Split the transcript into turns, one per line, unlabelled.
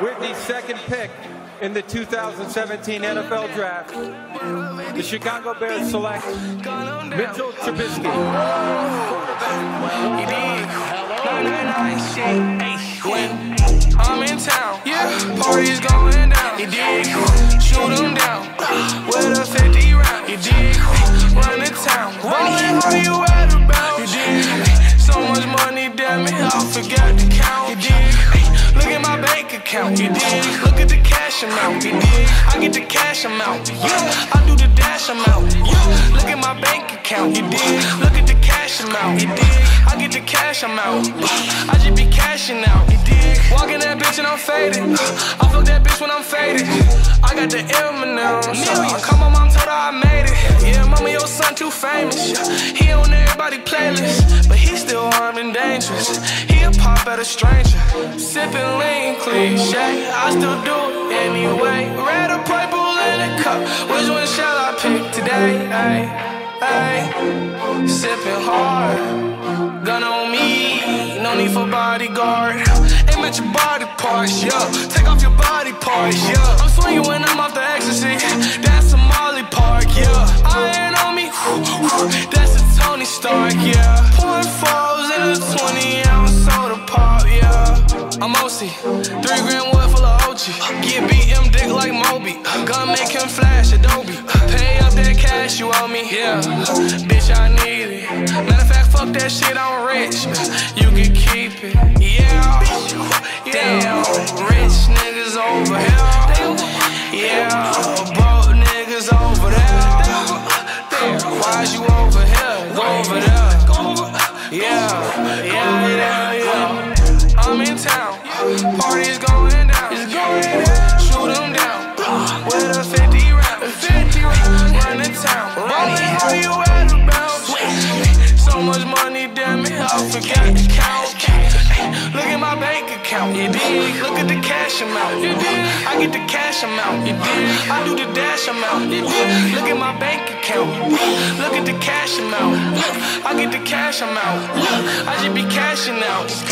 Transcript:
with the second pick in the 2017 NFL Draft, the Chicago Bears select Mitchell Trubisky.
I'm in town, yeah, party's going down, you dig? Shoot them down, with a 50 round, you dig? Run the town, ballin' how you at about, you dig? So much money, damn it, I forgot to count, you dig? Look at my bank account, you dig? Look at the cash amount, you dig? I get the cash amount, yeah, I do the dash amount, yeah. Look at my bank account, you dig? Look at the cash amount, you dig? I get the cash amount, I just be cashing out, you dig? Walking that bitch and I'm faded, I fuck that bitch when I'm faded. I got the M&M's, I call my mom, told her I made it. Yeah, mama, your son too famous. He on everybody playlist, but dangerous. He a pop at a stranger, sipping lean cliche. I still do it anyway. Red or purple in a cup, which one shall I pick today? Ay, ay. Sipping hard, gun on me, no need for bodyguard. Aim at your body parts, yeah. Take off your body parts, yeah. I'm swinging when I'm off the ecstasy. Yeah. Three grand wood full of OG. Get BM dick like Moby. Gun make him flash Adobe. Pay up that cash you owe me, yeah. Bitch, I need it. Matter of fact, fuck that shit, I'm rich. You can keep it, yeah. Damn, town. Party's going down. It's going down. Shoot 'em down. With a 50 round. 50 round. Run the town. Ballin' how you at about? So much money, damn it, I forgot to count. Look at my bank account, you dig? Look at the cash amount, you dig? I get the cash amount, you dig? I do the dash amount, you dig? Look at my bank account, look at the cash amount. I get the cash amount, I just be cashing out.